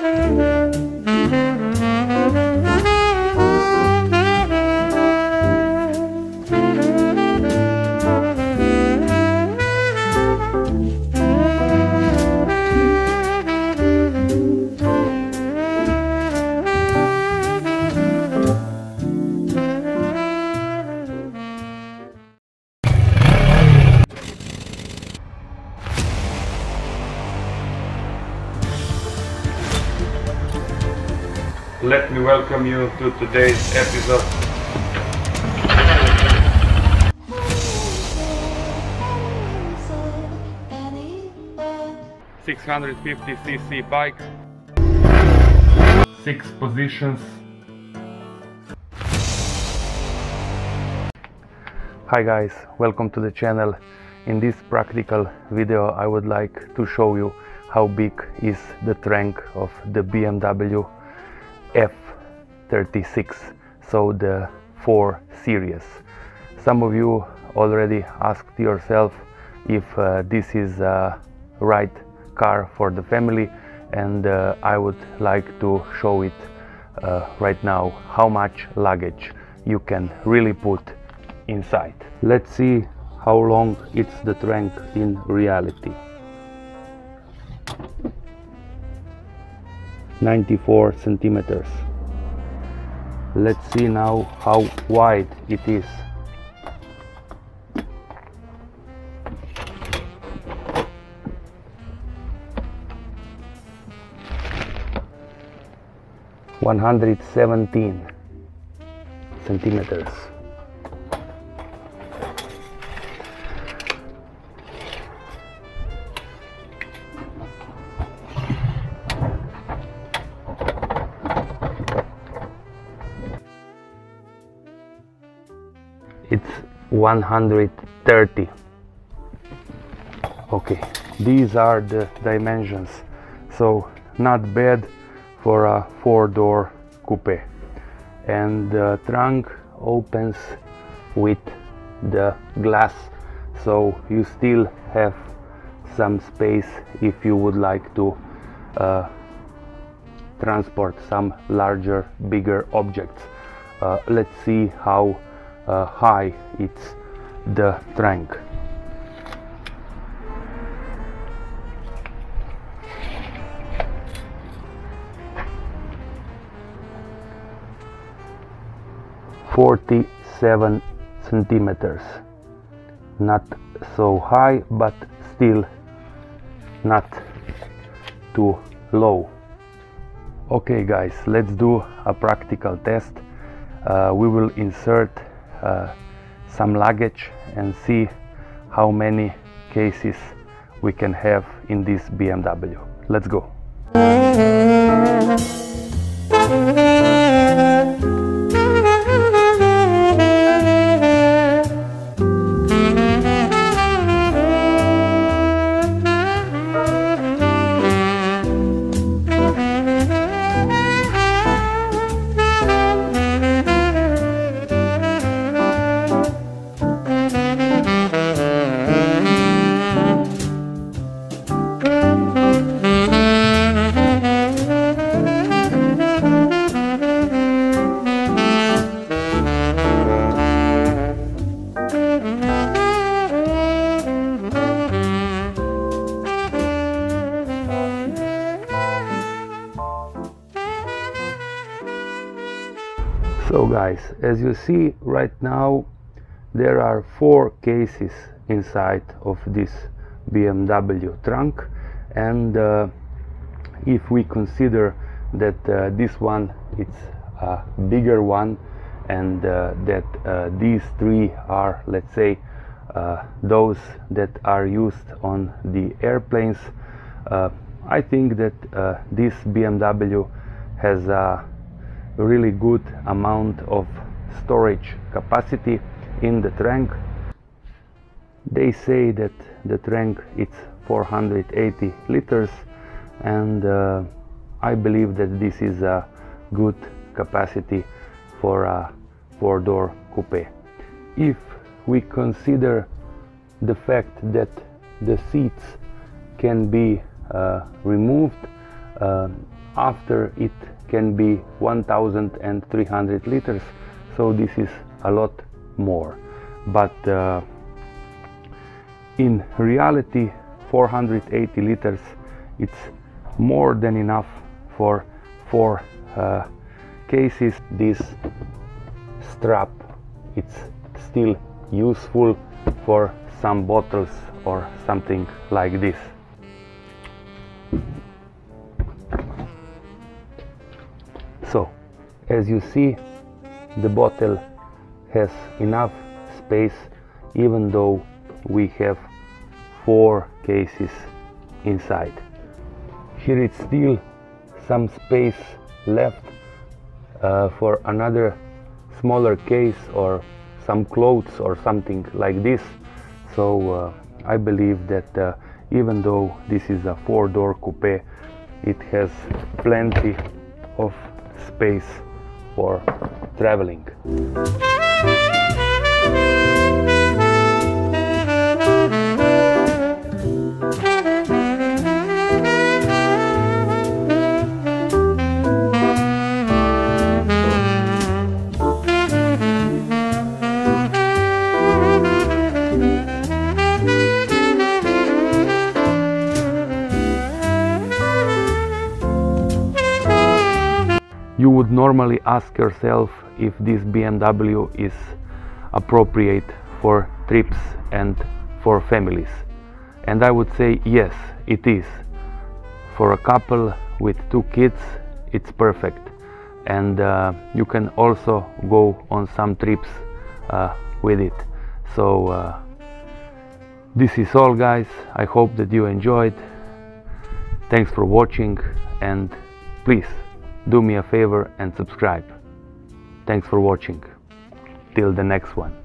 Mm-hmm. Let me welcome you to today's episode. Six hundred fifty cc bike, six positions. Hi guys, welcome to the channel. In this practical video I would like to show you how big is the trunk of the BMW F36 so the 4 series. Some of you already asked yourself if uh, this is a right car for the family and uh, I would like to show it uh, right now how much luggage you can really put inside. Let's see how long it's the trunk in reality 94 centimeters let's see now how wide it is One hundred seventeen centimeters. It's 130 okay these are the dimensions. So not bad for a four-door coupe. And the trunk opens with the glass so you still have some space if you would like to uh, transport some larger bigger objects. Uh, let's see how uh, high it's the trunk Forty-seven centimeters. Not so high, but still not too low. Okay, guys, let's do a practical test. Uh, we will insert uh, some luggage and see how many cases we can have in this BMW. Let's go. So guys, as you see right now, there are four cases inside of this BMW trunk. And uh, if we consider that uh, this one is a bigger one and uh, that uh, these three are let's say uh, those that are used on the airplanes uh, I think that this BMW has a really good amount of storage capacity in the trunk they say that the trunk it's 480 liters and uh, I believe that this is a good capacity for a four-door coupe. If we consider the fact that the seats can be uh, removed uh, after it can be 1300 liters. So this is a lot more. But uh, in reality 480 liters it's more than enough for four uh, cases. This strap it's still useful for some bottles or something like this as you see the bottle has enough space even though we have four cases inside. Here it's still some space left uh, for another smaller case or some clothes or something like this. So uh, I believe that uh, even though this is a four-door coupe it has plenty of space for traveling. Would normally ask yourself if this BMW is appropriate for trips and for families. And I would say yes, it is. For a couple with two kids, it's perfect. And uh, you can also go on some trips uh, with it. So uh, this is all guys. I hope that you enjoyed. Thanks for watching and please do me a favor and subscribe. Thanks for watching. Till the next one.